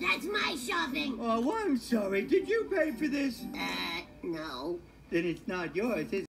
That's my shopping. Oh, I'm sorry. Did you pay for this? Uh, no. Then it's not yours, is